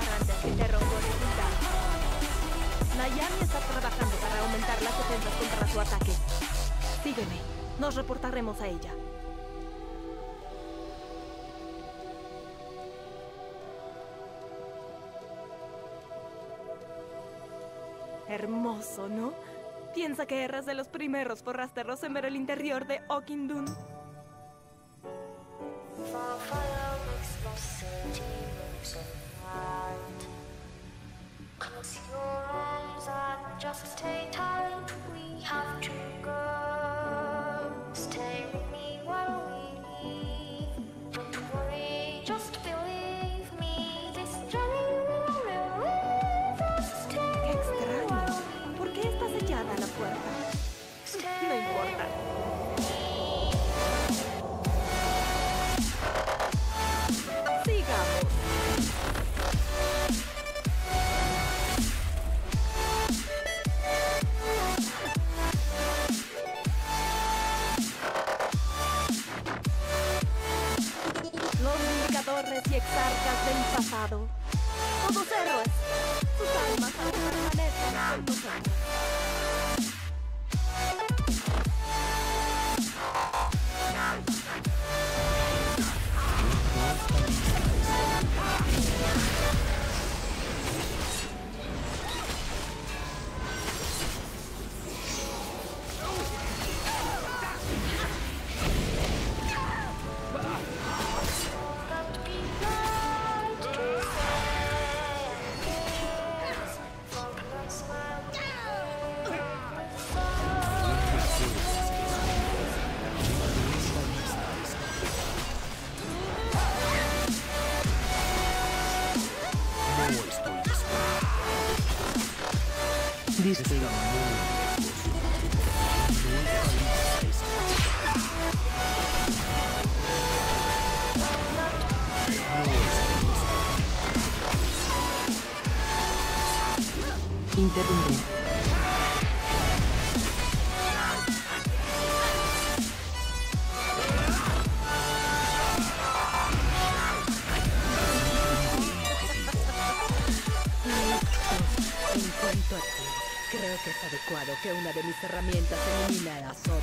grande está trabajando para aumentar las defensas contra su ataque. Sígueme, nos reportaremos a ella. Hermoso, ¿no? Piensa que eras de los primeros forrasteros en ver el interior de Ockingdon. Disparo. Interrumpe. Creo que es adecuado que una de mis herramientas elimine a las otras.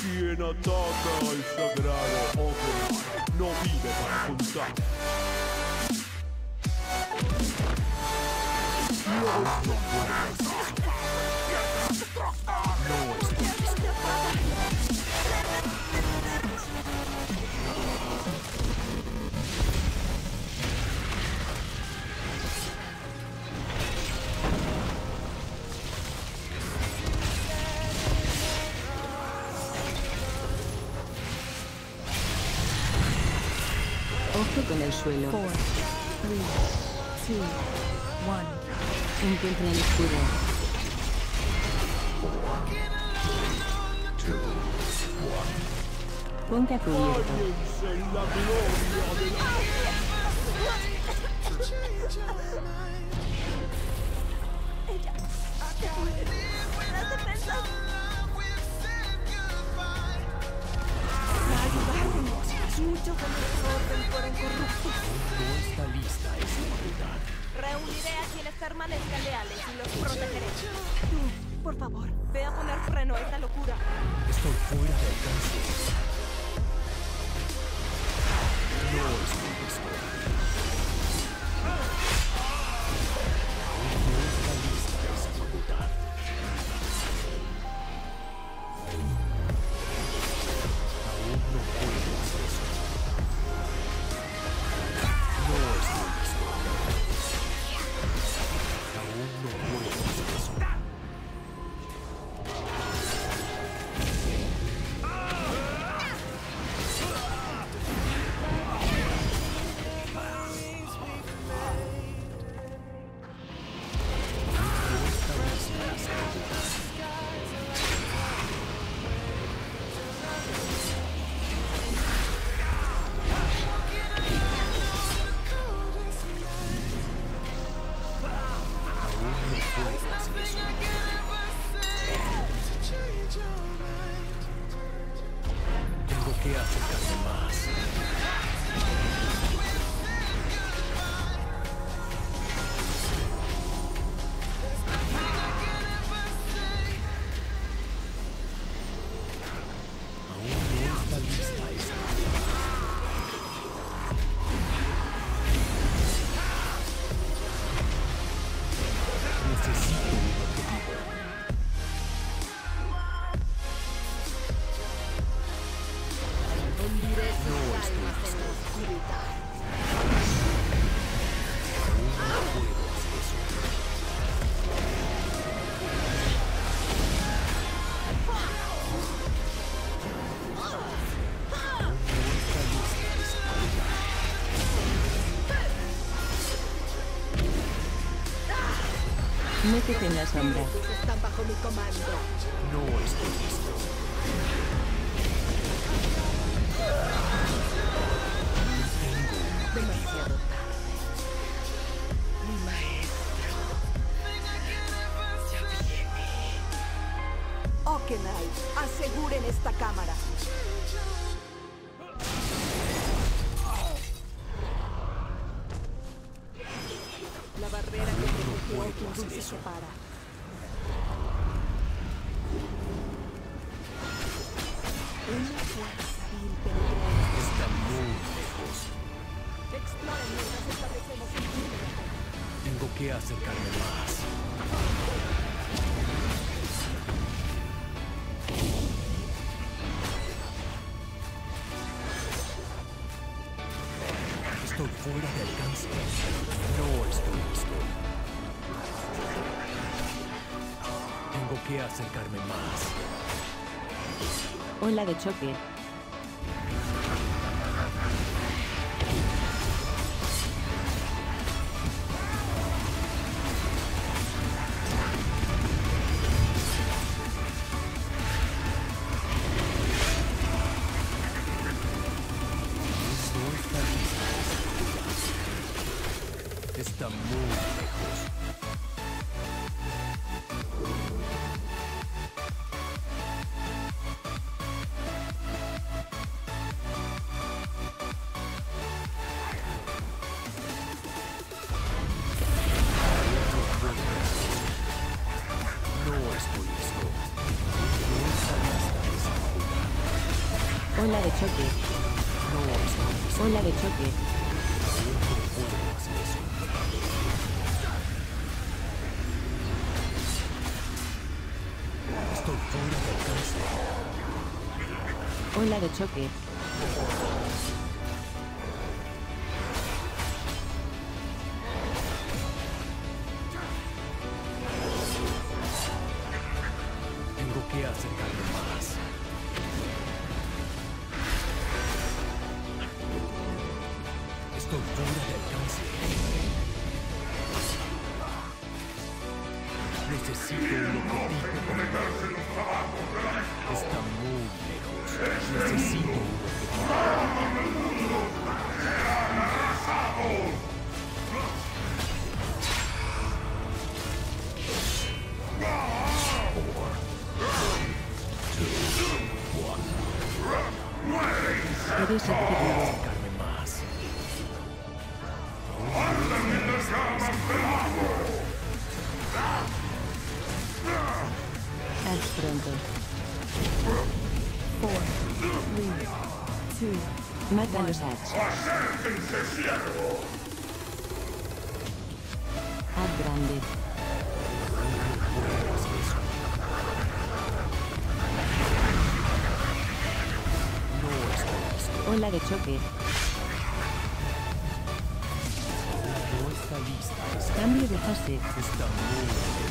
Quien ataca al sagrado Ogelar no vive para contar. No, no. No Ojo con el suelo. Four, three, two, one. Encuentra el escudo. Ponte a cubierto. De nuestro orden fueron corruptos. no está lista esa maldad. Reuniré a quienes permanezcan leales y los protegeré. Tú, por favor, ve a poner freno a esta locura. Estoy fuera de alcance. No Métete en la sombra. Están bajo mi comando. Está muy lejos. Tengo que acercarme más. Estoy fuera de alcance. No estoy listo. Tengo que acercarme más. Ola de choque. Está muy lejos. Choque. Ola de choque. Estoy fuera de alcance. Ola de choque. Estoy fuera de alcance. Necesito un objetivo. Está muy lejos. Necesito un objetivo. Eres adquirido. Acercarme Haz pronto. Mata a los H. Haz grande. No estoy listo. Ola de choque. Lista. esa- Cambio de fase.